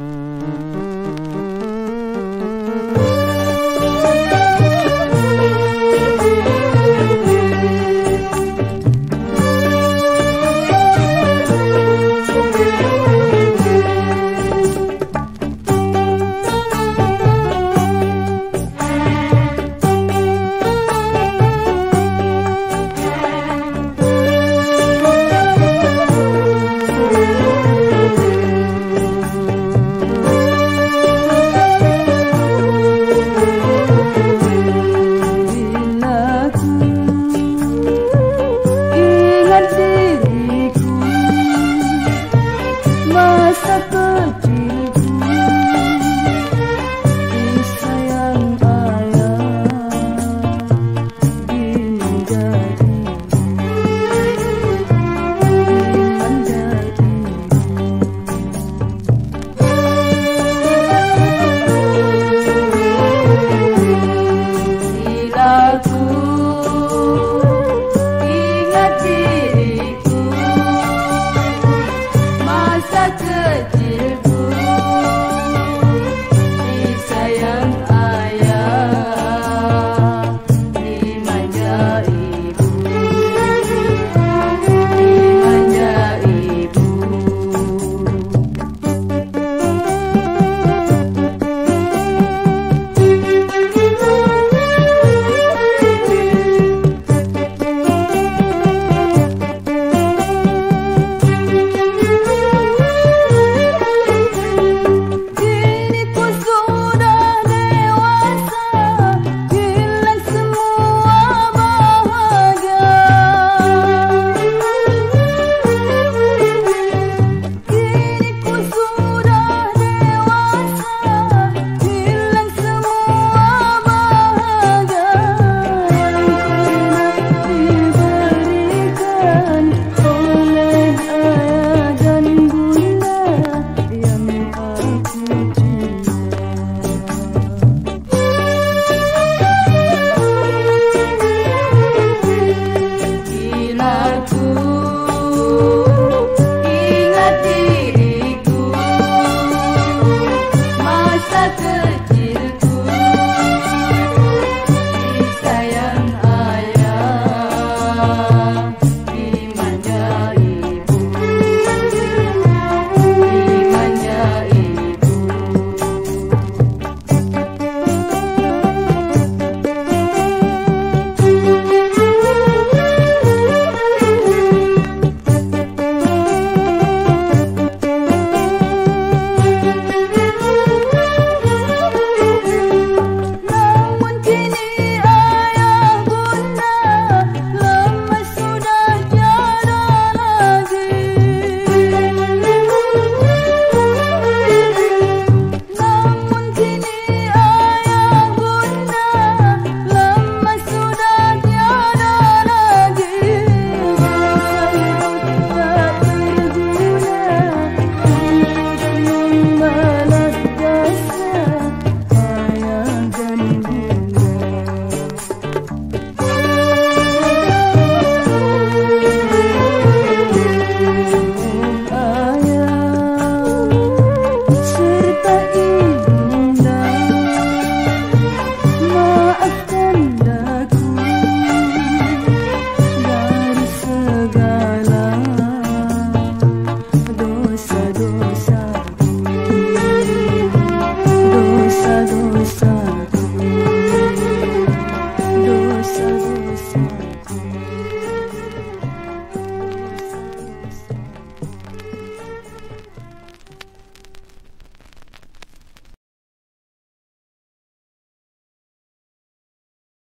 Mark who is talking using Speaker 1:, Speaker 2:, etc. Speaker 1: Mm-hmm.